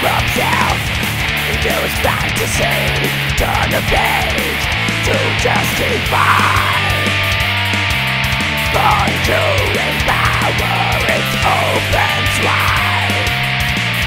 yourself into his fantasy Turn the page to justify Born to empower its open wide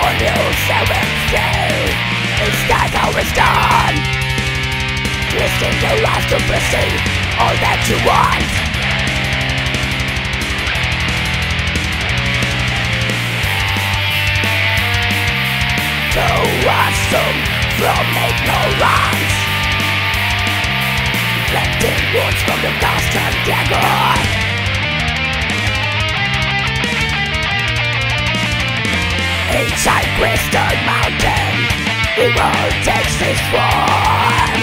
On new seventh day Is that how it's done? Twisting your life to perceive all that you want assume from ignorance Reflecting wounds from the past and dagger Inside Crystal Mountain Evil takes its form.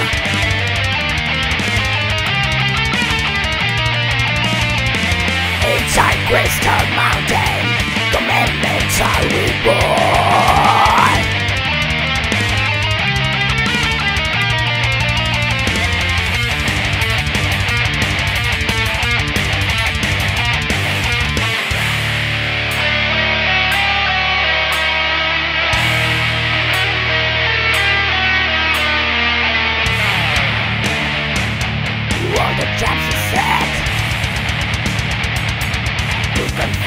Inside Crystal Mountain Commandments are reborn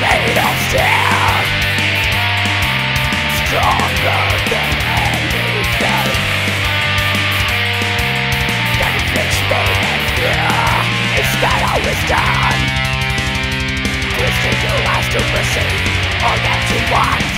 Made of steel. Stronger than anything. That inflicts pain and fear Is that how it's done. Twisting your lies to perceive all that you want